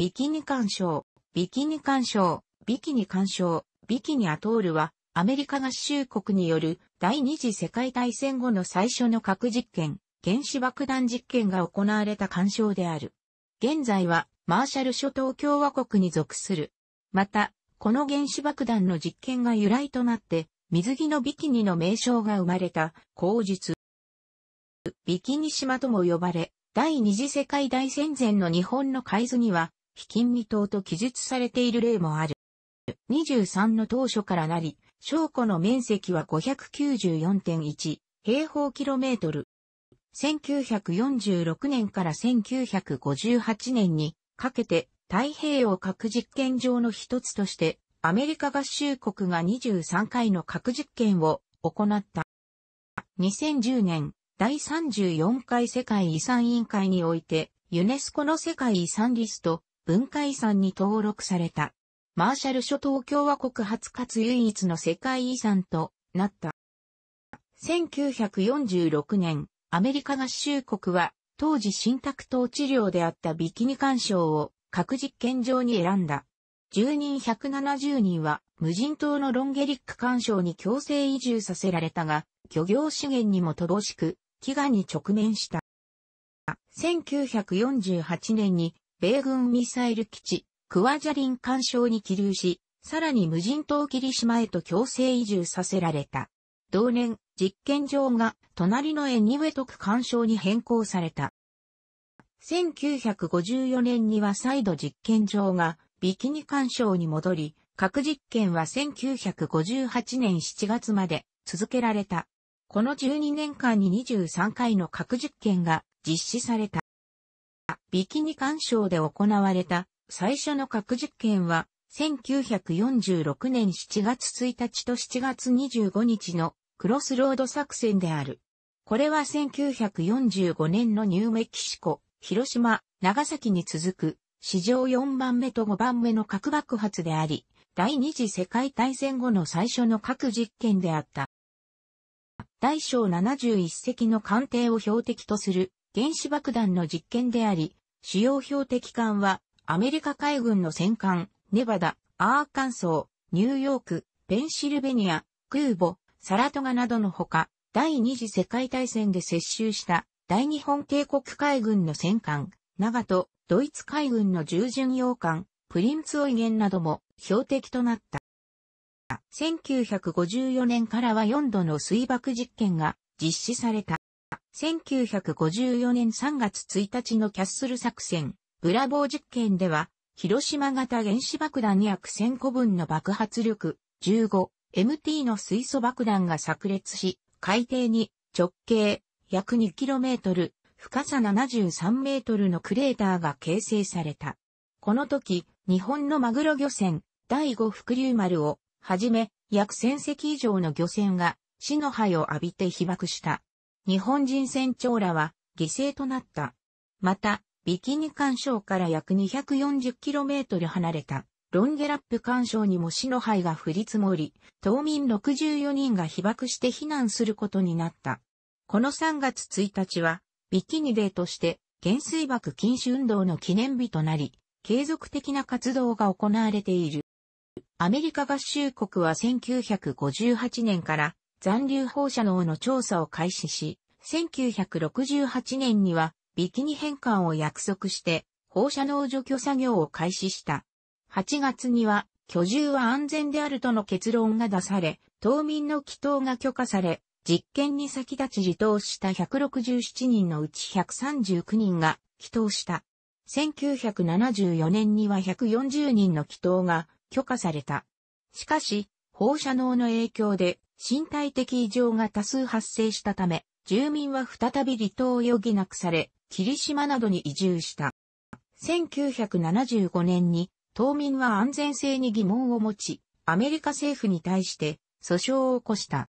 ビキニ干渉、ビキニ干渉、ビキニ干渉、ビキニアトールは、アメリカ合衆国による第二次世界大戦後の最初の核実験、原子爆弾実験が行われた干渉である。現在は、マーシャル諸島共和国に属する。また、この原子爆弾の実験が由来となって、水着のビキニの名称が生まれた、口述。ビキニ島とも呼ばれ、第二次世界大戦前の日本の海図には、非近未島と記述されている例もある。23の当初からなり、証拠の面積は594.1平方キロメートル。1946年から1958年にかけて太平洋核実験場の一つとしてアメリカ合衆国が23回の核実験を行った。2010年第34回世界遺産委員会においてユネスコの世界遺産リスト文化遺産に登録された。マーシャル諸島共和国初かつ唯一の世界遺産となった。1946年、アメリカ合衆国は当時新宅島治療であったビキニ干渉を核実験場に選んだ。住人170人は無人島のロンゲリック干渉に強制移住させられたが、漁業資源にも乏しく、飢餓に直面した。1948年に米軍ミサイル基地、クワジャリン干渉に起立し、さらに無人島霧島へと強制移住させられた。同年、実験場が隣のエニウェトク干渉に変更された。1954年には再度実験場がビキニ干渉に戻り、核実験は1958年7月まで続けられた。この12年間に23回の核実験が実施された。ビキニ干渉で行われた最初の核実験は、1946年7月1日と7月25日のクロスロード作戦である。これは1945年のニューメキシコ、広島、長崎に続く史上4番目と5番目の核爆発であり、第二次世界大戦後の最初の核実験であった。大小71隻の艦艇を標的とする原子爆弾の実験であり、主要標的艦は、アメリカ海軍の戦艦、ネバダ、アーカンソー、ニューヨーク、ペンシルベニア、空母、サラトガなどのほか、第二次世界大戦で接収した大日本帝国海軍の戦艦、長門、ドイツ海軍の従順洋艦、プリンツオイゲンなども標的となった。1954年からは4度の水爆実験が実施された。1954年3月1日のキャッスル作戦、ブラボー実験では、広島型原子爆弾約1000個分の爆発力 15MT の水素爆弾が炸裂し、海底に直径約 2km、深さ73メートルのクレーターが形成された。この時、日本のマグロ漁船、第五福竜丸を、はじめ、約1000隻以上の漁船が死の灰を浴びて被爆した。日本人船長らは犠牲となった。また、ビキニ干渉から約 240km 離れたロンゲラップ干渉にも死の灰が降り積もり、島民64人が被爆して避難することになった。この3月1日は、ビキニデーとして原水爆禁止運動の記念日となり、継続的な活動が行われている。アメリカ合衆国は1958年から残留放射能の調査を開始し、1968年にはビキニ返還を約束して放射能除去作業を開始した。8月には居住は安全であるとの結論が出され、島民の祈祷が許可され、実験に先立ち自答した167人のうち139人が祈祷した。1974年には140人の祈祷が許可された。しかし、放射能の影響で身体的異常が多数発生したため、住民は再び離島を余儀なくされ、霧島などに移住した。1975年に、島民は安全性に疑問を持ち、アメリカ政府に対して訴訟を起こした。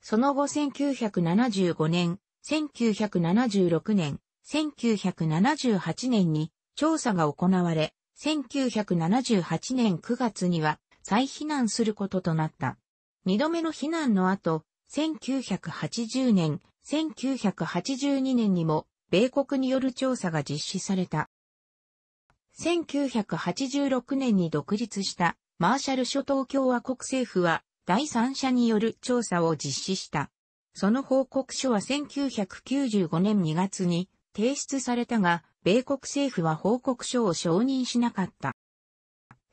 その後1975年、1976年、1978年に調査が行われ、1978年9月には再避難することとなった。二度目の避難の後、1980年、1982年にも米国による調査が実施された。1986年に独立したマーシャル諸島共和国政府は第三者による調査を実施した。その報告書は1995年2月に提出されたが、米国政府は報告書を承認しなかった。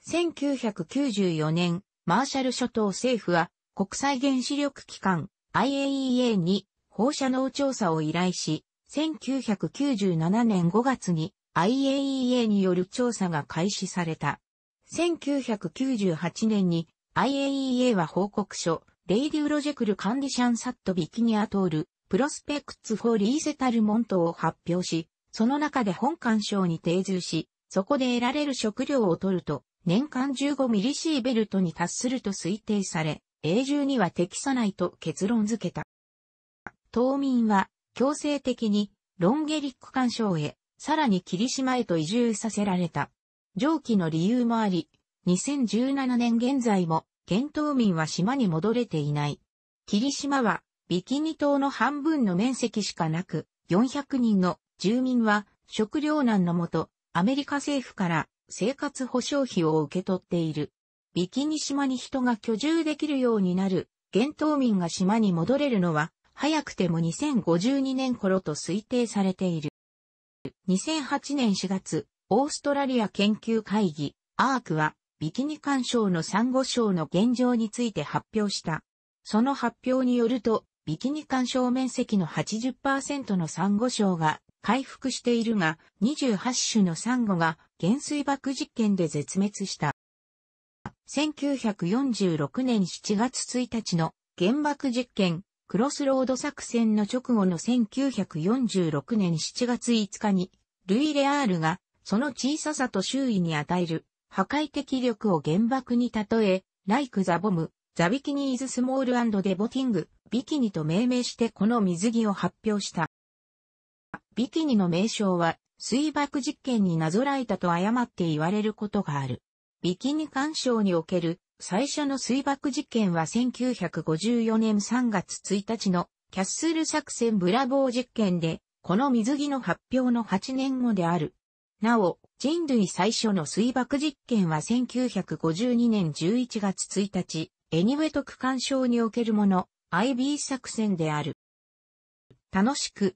1994年、マーシャル諸島政府は国際原子力機関 IAEA に放射能調査を依頼し、1997年5月に IAEA による調査が開始された。1998年に IAEA は報告書、 Radiological Conditions at Bikini Atoll: Prospects for Resettlement を発表し、その中で本環礁に定住し、そこで得られる食料を取ると、年間15ミリシーベルトに達すると推定され、永住には適さないと結論付けた。島民は強制的にロンゲリック干渉へ、さらに霧島へと移住させられた。上記の理由もあり、2017年現在も、原島民は島に戻れていない。霧島は、ビキニ島の半分の面積しかなく、400人の住民は食糧難のもと、アメリカ政府から生活保障費を受け取っている。ビキニ島に人が居住できるようになる、原島民が島に戻れるのは、早くても2052年頃と推定されている。2008年4月、オーストラリア研究会議、アークは、ビキニ干渉のサンゴ礁の現状について発表した。その発表によると、ビキニ干渉面積の80%のサンゴ礁が回復しているが、28種のサンゴが減水爆実験で絶滅した。1946年7月1日の原爆実験、クロスロード作戦の直後の1946年7月5日に、ルイ・レアールがその小ささと周囲に与える破壊的力を原爆に例え、ライク・ザ・ボム、ザ・ビキニーズ・スモールデボティング、ビキニと命名してこの水着を発表した。ビキニの名称は、水爆実験になぞらえたと誤って言われることがある。ビキニ干渉における最初の水爆実験は1954年3月1日のキャッスル作戦ブラボー実験で、この水着の発表の8年後である。なお、人類最初の水爆実験は1952年11月1日、エニウェト区間賞におけるもの、IB 作戦である。楽しく